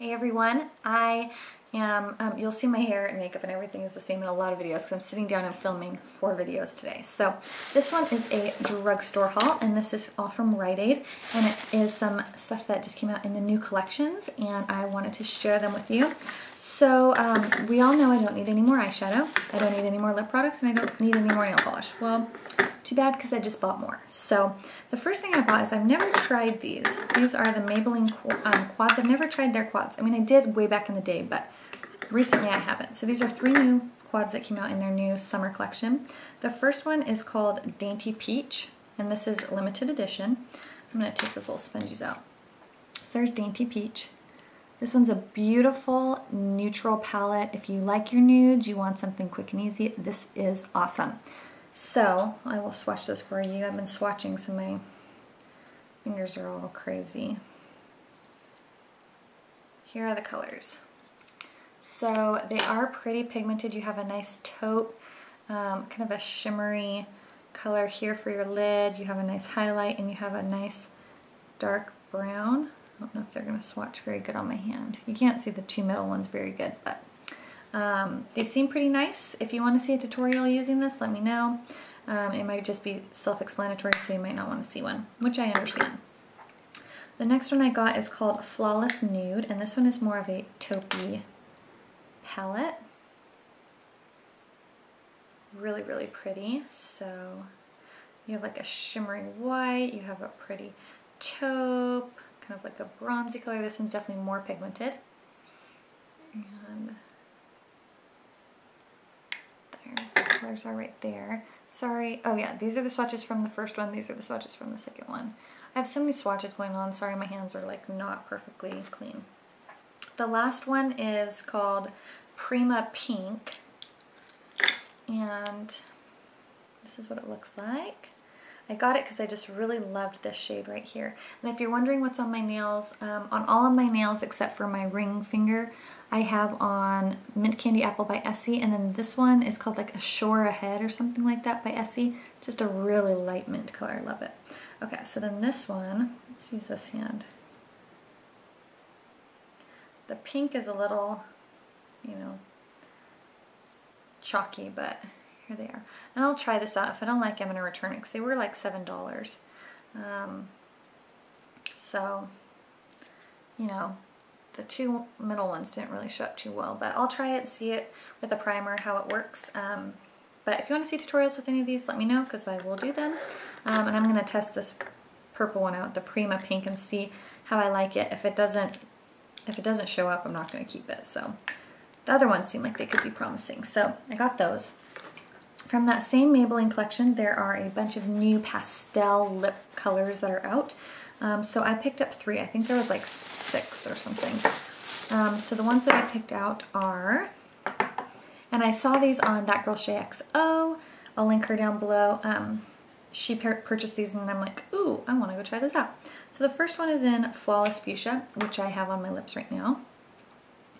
Hey everyone, I am, um, you'll see my hair and makeup and everything is the same in a lot of videos because I'm sitting down and filming four videos today. So this one is a drugstore haul and this is all from Rite Aid and it is some stuff that just came out in the new collections and I wanted to share them with you. So um, we all know I don't need any more eyeshadow, I don't need any more lip products, and I don't need any more nail polish. Well, too bad because I just bought more. So the first thing I bought is I've never tried these. These are the Maybelline um, quads. I've never tried their quads. I mean, I did way back in the day, but recently I haven't. So these are three new quads that came out in their new summer collection. The first one is called Dainty Peach, and this is limited edition. I'm going to take those little sponges out. So there's Dainty Peach. This one's a beautiful neutral palette. If you like your nudes, you want something quick and easy, this is awesome. So I will swatch this for you. I've been swatching so my fingers are all crazy. Here are the colors. So they are pretty pigmented. You have a nice taupe, um, kind of a shimmery color here for your lid. You have a nice highlight and you have a nice dark brown. I don't know if they're going to swatch very good on my hand. You can't see the two middle ones very good, but um, they seem pretty nice. If you want to see a tutorial using this, let me know. Um, it might just be self-explanatory, so you might not want to see one, which I understand. The next one I got is called Flawless Nude, and this one is more of a taupey palette. Really, really pretty. So you have like a shimmering white, you have a pretty taupe, kind of like a bronzy color. This one's definitely more pigmented. And colors are right there. Sorry. Oh yeah, these are the swatches from the first one. These are the swatches from the second one. I have so many swatches going on. Sorry, my hands are like not perfectly clean. The last one is called Prima Pink. And this is what it looks like. I got it because I just really loved this shade right here. And if you're wondering what's on my nails, um, on all of my nails except for my ring finger, I have on Mint Candy Apple by Essie, and then this one is called like a Shore Ahead or something like that by Essie. Just a really light mint color, I love it. Okay, so then this one, let's use this hand. The pink is a little, you know, chalky, but here they are. And I'll try this out. If I don't like it, I'm going to return it because they were like $7. Um, so, you know, the two middle ones didn't really show up too well, but I'll try it, see it with a primer, how it works. Um, but if you want to see tutorials with any of these, let me know because I will do them. Um, and I'm going to test this purple one out, the Prima Pink, and see how I like it. If it doesn't, if it doesn't show up, I'm not going to keep it. So the other ones seem like they could be promising. So I got those. From that same Maybelline collection, there are a bunch of new pastel lip colors that are out. Um, so I picked up three. I think there was like six or something. Um, so the ones that I picked out are, and I saw these on That Girl Shae XO. I'll link her down below. Um, she purchased these and I'm like, ooh, I want to go try this out. So the first one is in Flawless Fuchsia, which I have on my lips right now.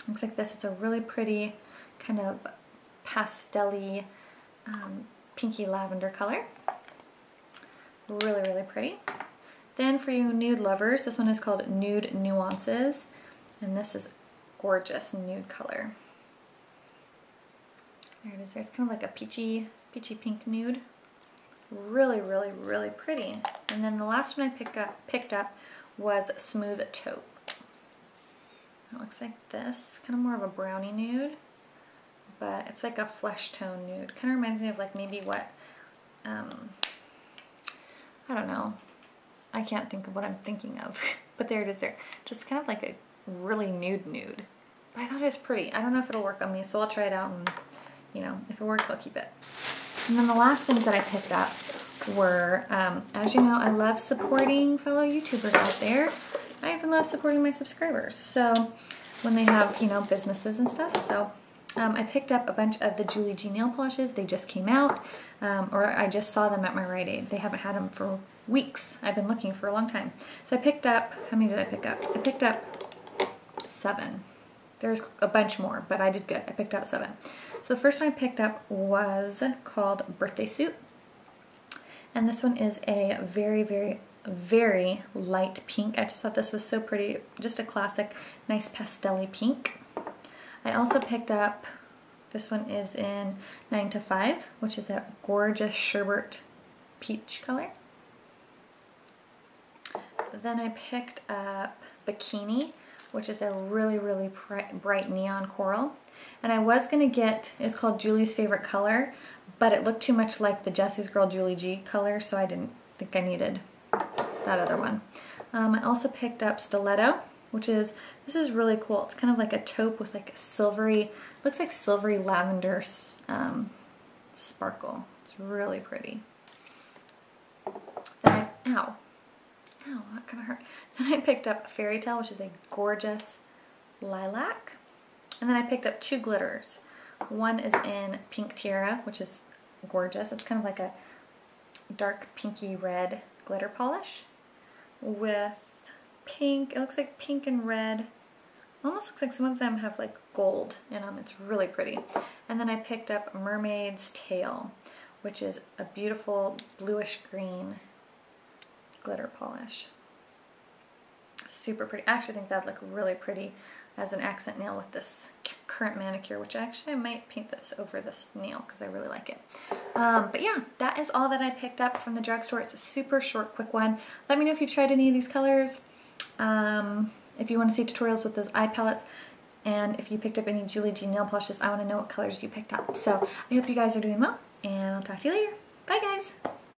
Looks like this. It's a really pretty kind of pastel um, pinky lavender color. Really, really pretty. Then for you nude lovers, this one is called Nude Nuances. And this is gorgeous nude color. There it is. It's kind of like a peachy, peachy pink nude. Really, really, really pretty. And then the last one I pick up, picked up was Smooth Taupe. It looks like this. Kind of more of a brownie nude but it's like a flesh tone nude. Kind of reminds me of like maybe what, um, I don't know. I can't think of what I'm thinking of, but there it is there. Just kind of like a really nude nude. But I thought it was pretty. I don't know if it'll work on me, so I'll try it out and, you know, if it works, I'll keep it. And then the last things that I picked up were, um, as you know, I love supporting fellow YouTubers out there. I even love supporting my subscribers. So when they have, you know, businesses and stuff. So um, I picked up a bunch of the Julie G nail polishes. They just came out, um, or I just saw them at my Rite Aid. They haven't had them for weeks. I've been looking for a long time. So I picked up, how many did I pick up? I picked up seven. There's a bunch more, but I did good. I picked out seven. So the first one I picked up was called Birthday Suit. And this one is a very, very very light pink. I just thought this was so pretty. Just a classic, nice pastel pink. I also picked up, this one is in 9 to 5, which is a gorgeous sherbet peach color. Then I picked up Bikini, which is a really, really bright neon coral. And I was going to get, it's called Julie's Favorite Color, but it looked too much like the Jessie's Girl Julie G color, so I didn't think I needed that other one. Um, I also picked up Stiletto, which is, this is really cool. It's kind of like a taupe with like a silvery, looks like silvery lavender um, sparkle. It's really pretty. Then I, ow, ow, that kind of hurt. Then I picked up Fairy Tale, which is a gorgeous lilac. And then I picked up two glitters. One is in Pink Tiara, which is gorgeous. It's kind of like a dark pinky red glitter polish with pink. It looks like pink and red. Almost looks like some of them have like gold in them. It's really pretty. And then I picked up Mermaid's Tail, which is a beautiful bluish green glitter polish. Super pretty. I actually think that'd look really pretty as an accent nail with this current manicure, which actually I might paint this over this nail because I really like it. Um, but yeah, that is all that I picked up from the drugstore. It's a super short, quick one. Let me know if you've tried any of these colors. Um, if you want to see tutorials with those eye palettes, and if you picked up any Julie G nail polishes, I want to know what colors you picked up. So I hope you guys are doing well, and I'll talk to you later. Bye guys!